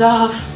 off.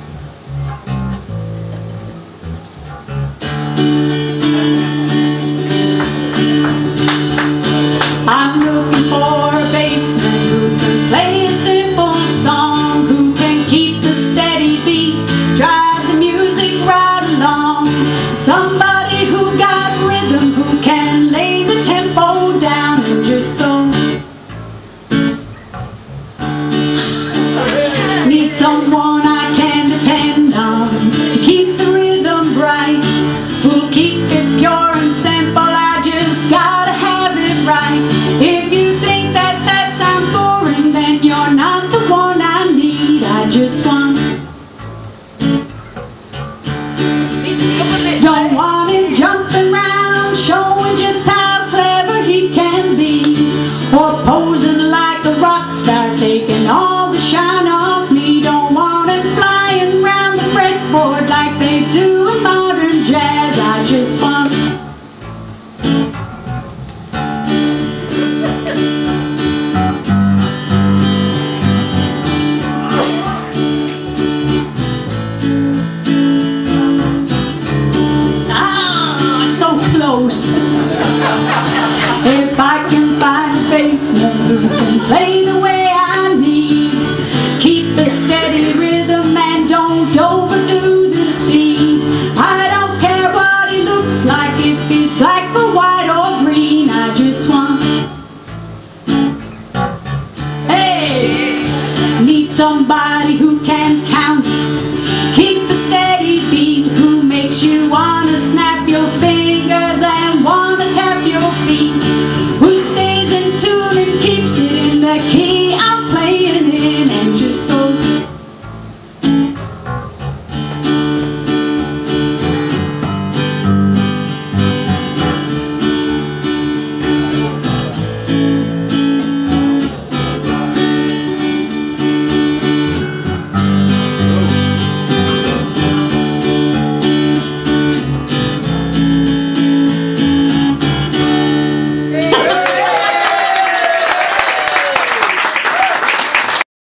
Just want. Somebody